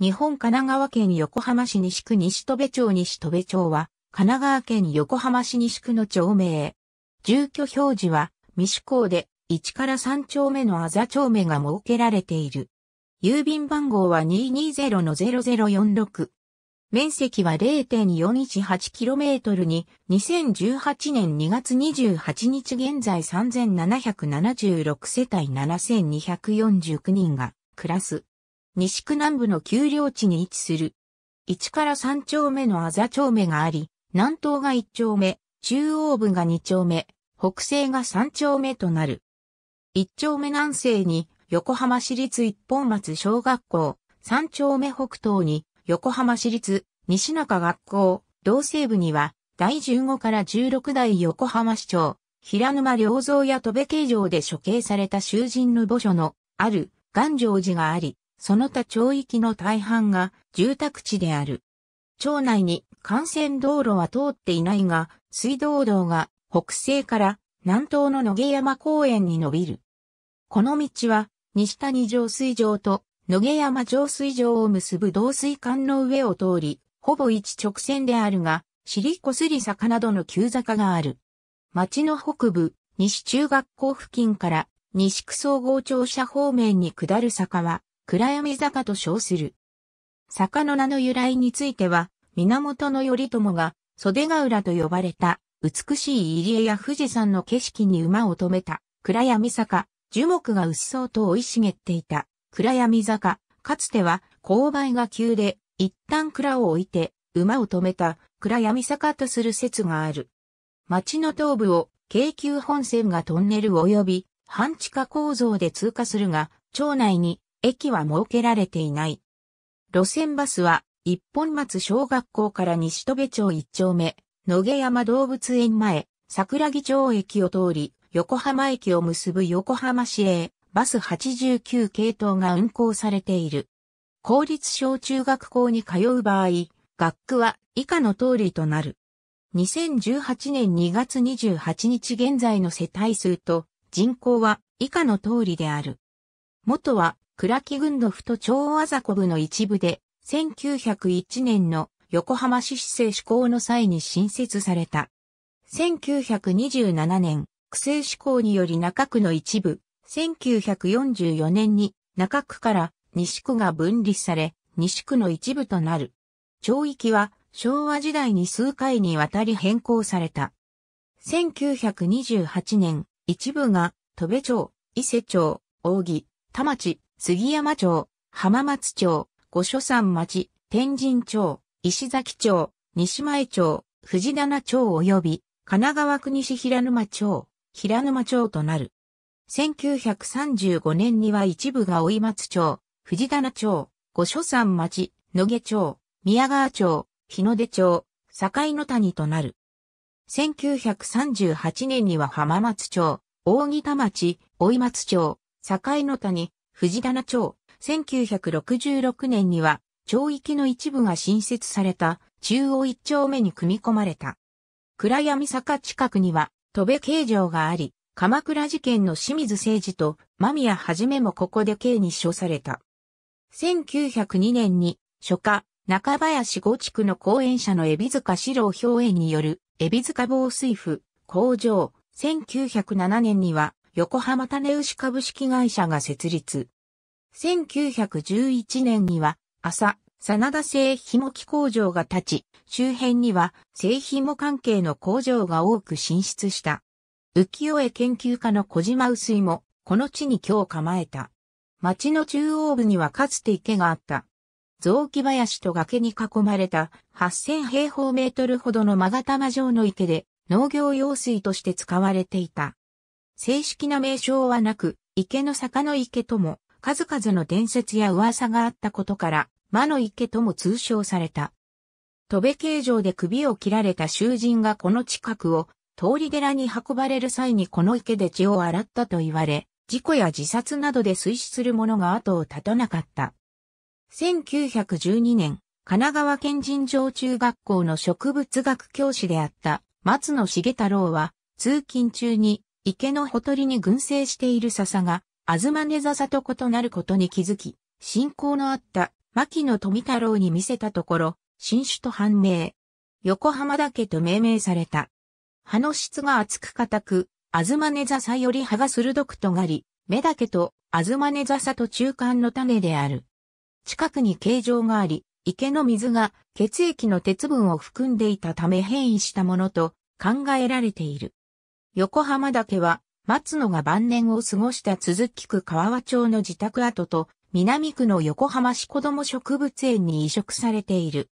日本神奈川県横浜市西区西戸部町西戸部町は、神奈川県横浜市西区の町名。住居表示は、未施行で、1から3丁目のあざ丁目が設けられている。郵便番号は220-0046。面積は 0.418km に、2018年2月28日現在3776世帯7249人が暮らす。西区南部の丘陵地に位置する。1から3丁目のあざ丁目があり、南東が1丁目、中央部が2丁目、北西が3丁目となる。1丁目南西に横浜市立一本松小学校、3丁目北東に横浜市立西中学校、同西部には第15から16代横浜市長、平沼良三や戸部形状で処刑された囚人の墓所のある岩城寺があり、その他町域の大半が住宅地である。町内に幹線道路は通っていないが、水道道が北西から南東の野毛山公園に伸びる。この道は西谷浄水場と野毛山浄水場を結ぶ導水管の上を通り、ほぼ一直線であるが、尻こすり坂などの急坂がある。町の北部、西中学校付近から西区総合庁舎方面に下る坂は、暗闇坂と称する。坂の名の由来については、源頼朝が袖ヶ浦と呼ばれた美しい入江や富士山の景色に馬を止めた暗闇坂、樹木がうっそうと生い茂っていた暗闇坂、かつては勾配が急で一旦蔵を置いて馬を止めた暗闇坂とする説がある。町の東部を京急本線がトンネル及び半地下構造で通過するが、町内に駅は設けられていない。路線バスは、一本松小学校から西戸部町一丁目、野毛山動物園前、桜木町駅を通り、横浜駅を結ぶ横浜市営、バス89系統が運行されている。公立小中学校に通う場合、学区は以下の通りとなる。2018年2月28日現在の世帯数と人口は以下の通りである。元は倉木郡の府と町あざこ部の一部で、1901年の横浜市市政施行の際に新設された。1927年、区政施行により中区の一部、1944年に中区から西区が分離され、西区の一部となる。町域は昭和時代に数回にわたり変更された。1928年、一部が戸部町、伊勢町、扇、田町、杉山町、浜松町、五所山町、天神町、石崎町、西前町、藤棚町及び、神奈川国市平沼町、平沼町となる。1935年には一部が追松町、藤棚町、五所山町、野毛町、宮川町、日の出町、境の谷となる。1938年には浜松町、大木田町、追松町、境の谷、藤棚町、1966年には、町域の一部が新設された中央一丁目に組み込まれた。暗闇坂近くには、戸部形状があり、鎌倉事件の清水誠治と間宮はじめもここで刑に処された。1902年に、初夏、中林五地区の公園者の海老塚四郎表演による、海老塚防水府、工場、1907年には、横浜種牛株式会社が設立。1911年には、朝、真田製紐機工場が立ち、周辺には製紐関係の工場が多く進出した。浮世絵研究家の小島薄井も、この地に今日構えた。町の中央部にはかつて池があった。雑木林と崖に囲まれた8000平方メートルほどの勾玉状の池で農業用水として使われていた。正式な名称はなく、池の坂の池とも、数々の伝説や噂があったことから、魔の池とも通称された。戸部形状で首を切られた囚人がこの近くを、通り寺に運ばれる際にこの池で血を洗ったと言われ、事故や自殺などで推死する者が後を絶たなかった。1912年、神奈川県神城中学校の植物学教師であった松野重太郎は、通勤中に池のほとりに群生している笹が、アズマネザサと異なることに気づき、信仰のあった牧野富太郎に見せたところ、新種と判明。横浜岳と命名された。葉の質が厚く硬く、アズマネザサより葉が鋭く尖り、目だけとアズマネザサと中間の種である。近くに形状があり、池の水が血液の鉄分を含んでいたため変異したものと考えられている。横浜岳は松野が晩年を過ごした続き区川和町の自宅跡と南区の横浜市子ども植物園に移植されている。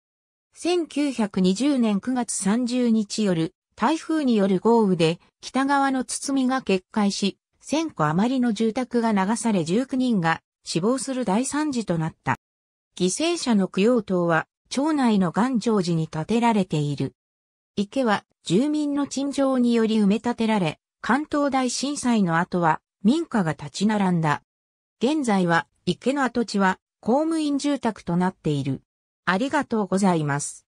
1920年9月30日夜、台風による豪雨で北側の包みが決壊し、1000戸余りの住宅が流され19人が死亡する大惨事となった。犠牲者の供養塔は、町内の岩城寺に建てられている。池は住民の陳情により埋め立てられ、関東大震災の後は民家が立ち並んだ。現在は池の跡地は公務員住宅となっている。ありがとうございます。